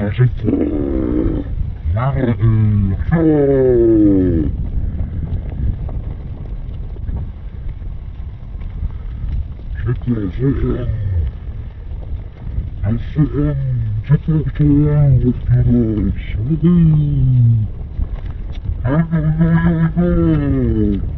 Magic. Marvel. Show. Chicken, chicken. I sit in chicken, chicken with people. Chicken. Ha ha ha ha.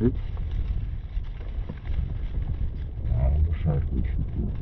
А, Шар вычеркнул.